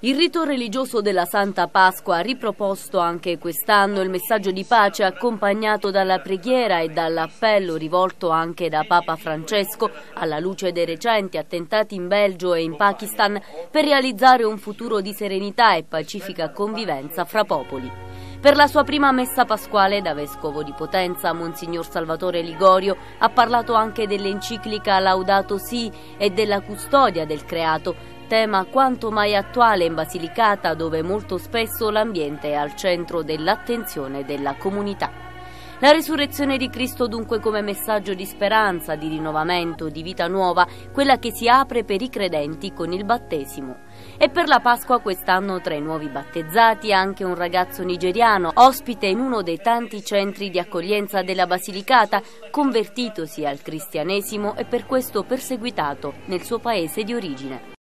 Il rito religioso della Santa Pasqua ha riproposto anche quest'anno il messaggio di pace accompagnato dalla preghiera e dall'appello rivolto anche da Papa Francesco alla luce dei recenti attentati in Belgio e in Pakistan per realizzare un futuro di serenità e pacifica convivenza fra popoli. Per la sua prima messa pasquale da vescovo di Potenza, Monsignor Salvatore Ligorio ha parlato anche dell'enciclica Laudato Si e della custodia del creato, tema quanto mai attuale in Basilicata dove molto spesso l'ambiente è al centro dell'attenzione della comunità. La risurrezione di Cristo dunque come messaggio di speranza, di rinnovamento, di vita nuova, quella che si apre per i credenti con il battesimo. E per la Pasqua quest'anno tra i nuovi battezzati anche un ragazzo nigeriano, ospite in uno dei tanti centri di accoglienza della Basilicata, convertitosi al cristianesimo e per questo perseguitato nel suo paese di origine.